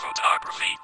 photography.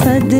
सद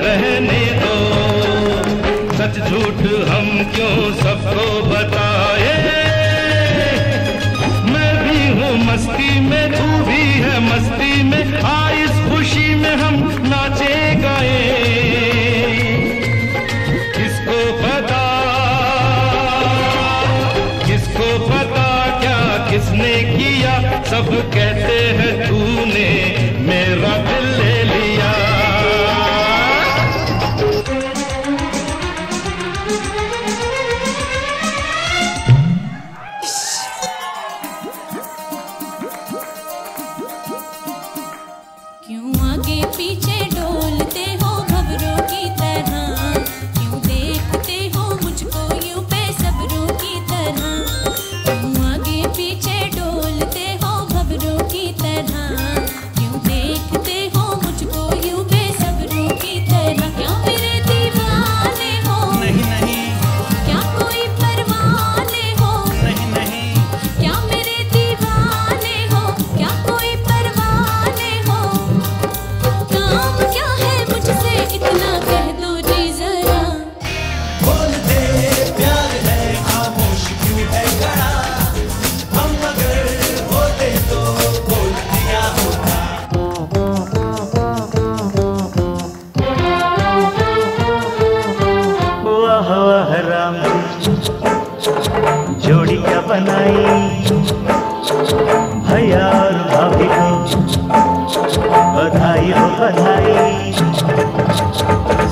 रहने दो। सच झूठ हम क्यों सबको बताए? मैं भी हूँ मस्ती में, तू भी है मस्ती में आ इस खुशी में हम नाचे गाए। सब कहते जोड़िया बनाई। भैया और भाभी को बधाई हो बधाई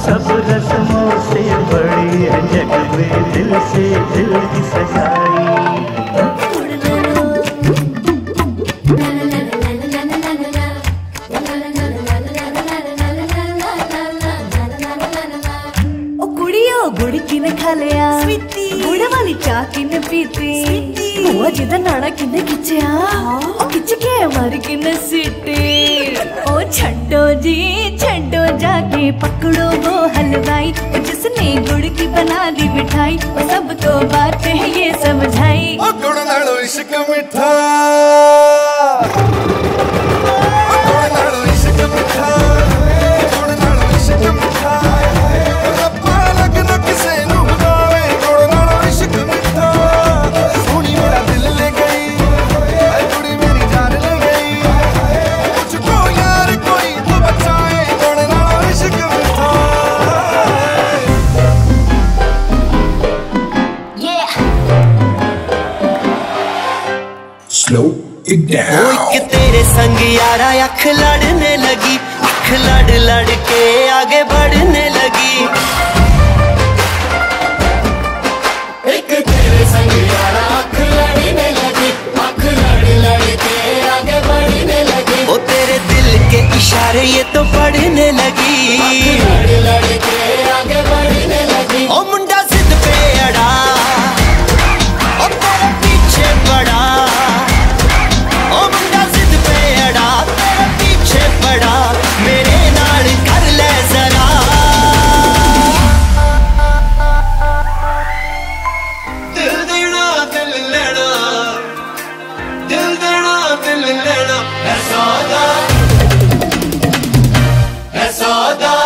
सब रस्मों से बड़ी है जग में दिल से दिल की सगाई ಪ್ರೀತಿ ಮೋಜಿದ हाँ। पकड़ो वो हलवाई। जिसने गुड़ की बना दी मिठाई वो सबको तो बात है ये समझाई। ओ गुड़ नालो इश्क मिठा। दिखला Saga.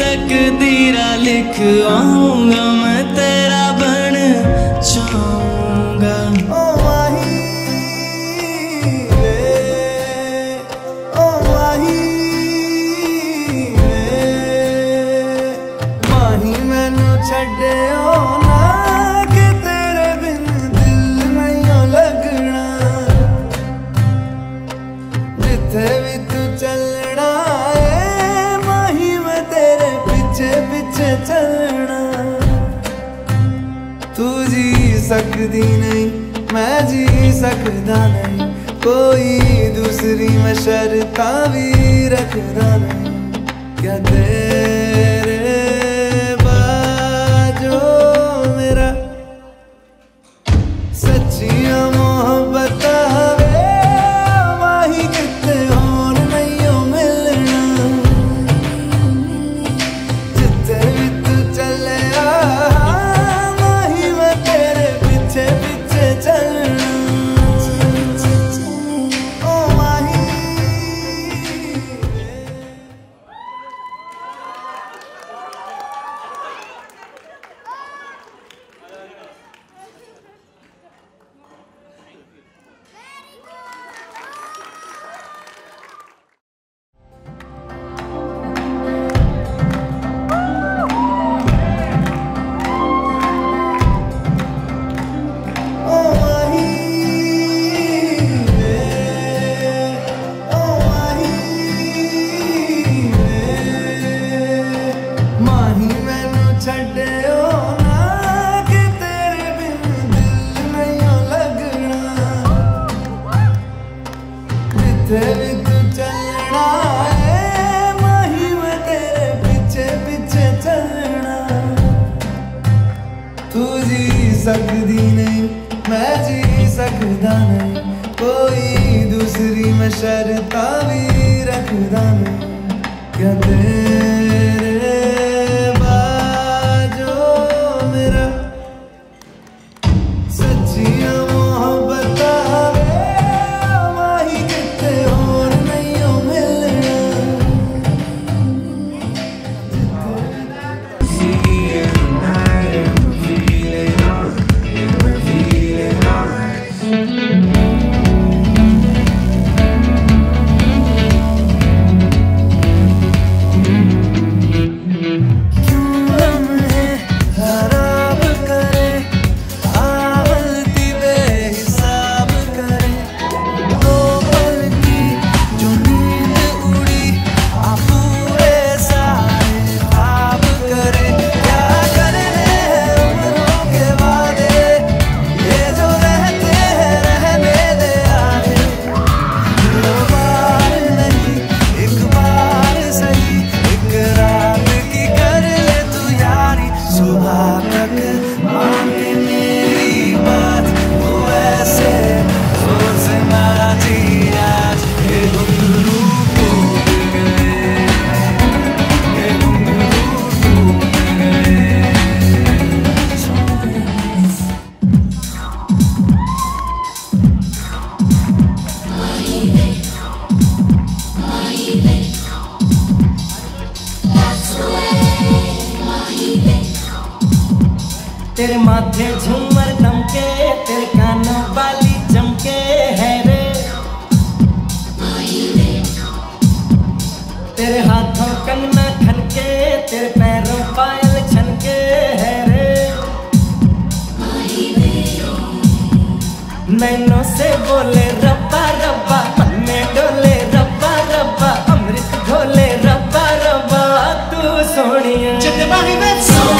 तकदीरा लिख आऊँगा मैं तेरा बन जाऊँगा। बोले, रब्बा रब्बा। मन डोले, रब्बा रब्बा। अमृत ढोले, रब्बा रब्बा। तू सोनिया। जगबाही में सो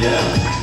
Yeah.